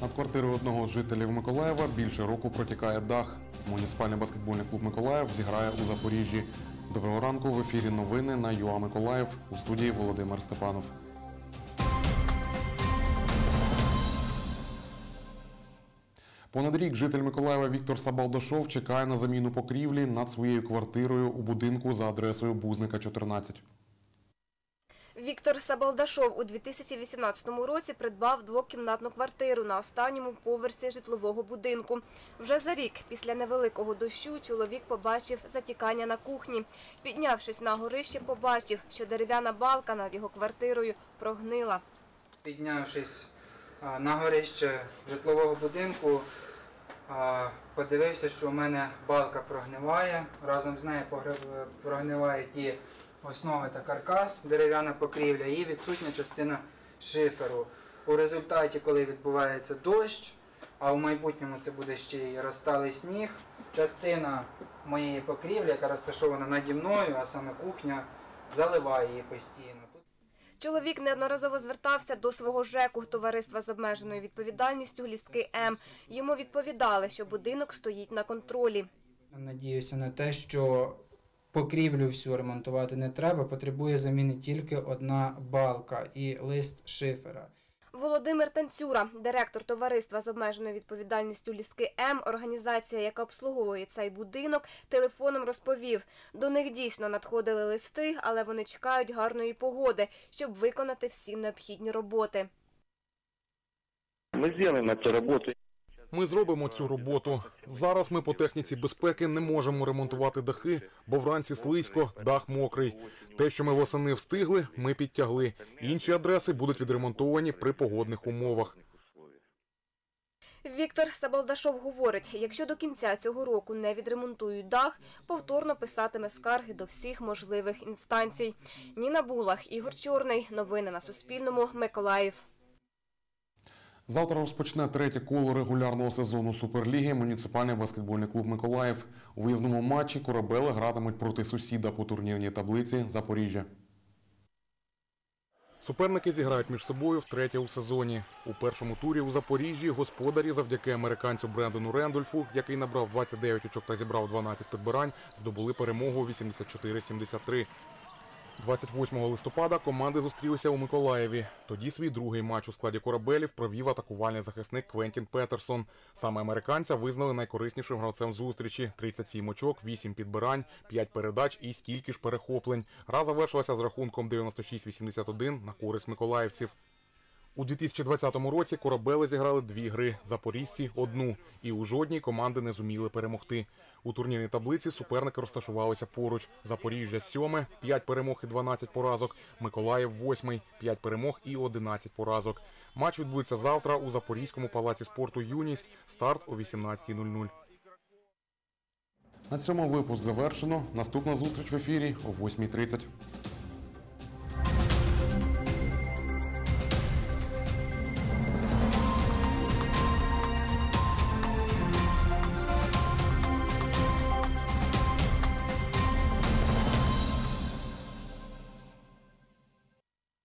Над квартирою одного з жителів Миколаєва більше року протікає дах. Муніципальний баскетбольний клуб Миколаїв зіграє у Запоріжжі. Доброго ранку в ефірі новини на ЮА Миколаїв у студії Володимир Степанов. Понад рік житель Миколаєва Віктор Сабалдашов чекає на заміну покрівлі над своєю квартирою у будинку за адресою Бузника 14. Віктор Сабалдашов у 2018 році придбав двокімнатну квартиру на останньому поверсі житлового будинку. Вже за рік після невеликого дощу чоловік побачив затікання на кухні. Піднявшись на горище, побачив, що дерев'яна балка над його квартирою прогнила. Піднявшись на горище житлового будинку, подивився, що у мене балка прогниває. Разом з нею прогнивають і основи та каркас, дерев'яна покрівля і відсутня частина шиферу. У результаті, коли відбувається дощ, а в майбутньому це буде ще й розталий сніг, частина моєї покрівлі, яка розташована наді мною, а саме кухня, заливає її постійно. Чоловік неодноразово звертався до свого ЖЕКу товариства з обмеженою відповідальністю Ліски М. Йому відповідали, що будинок стоїть на контролі. Надіюся на те, що покрівлю всю ремонтувати не треба, потребує заміни тільки одна балка і лист шифера. Володимир Танцюра, директор товариства з обмеженою відповідальністю Ліски М, організація, яка обслуговує цей будинок, телефоном розповів, до них дійсно надходили листи, але вони чекають гарної погоди, щоб виконати всі необхідні роботи. Мы сделаем эту работу. Ми зробимо цю роботу. Зараз ми по техніці безпеки не можемо ремонтувати дахи, бо вранці слизько, дах мокрий. Те, що ми восени встигли, ми підтягли. Інші адреси будуть відремонтовані при погодних умовах. Віктор Сабалдашов говорить, якщо до кінця цього року не відремонтують дах, повторно писатиме скарги до всіх можливих інстанцій. Ніна Булах, Ігор Чорний. Новини на Суспільному. Миколаїв. Завтра розпочне третє коло регулярного сезону Суперліги муніципальний баскетбольний клуб Миколаїв. У виїзному матчі корабели гратимуть проти сусіда по турнірній таблиці Запоріжжя. Суперники зіграють між собою втретє у сезоні. У першому турі у Запоріжжі господарі завдяки американцю Брендону Рендольфу, який набрав 29 очок та зібрав 12 підбирань, здобули перемогу 84-73. 28 листопада команди зустрілися у Миколаєві. Тоді свій другий матч у складі корабелів провів атакувальний захисник Квентін Петерсон. Саме американця визнали найкориснішим гравцем зустрічі: 37 очок, 8 підбирань, 5 передач і стільки ж перехоплень. Гра завершилася з рахунком 96-81 на користь миколаївців. У 2020 році корабели зіграли дві гри, запорізьці – одну, і у жодній команди не зуміли перемогти. У турнірній таблиці суперники розташувалися поруч. Запоріжжя – сьоме, 5 перемог і 12 поразок, Миколаїв – восьмий, 5 перемог і 11 поразок. Матч відбудеться завтра у Запорізькому палаці спорту «Юність». Старт о 18.00. На цьому випуск завершено. Наступна зустріч в ефірі о 8.30.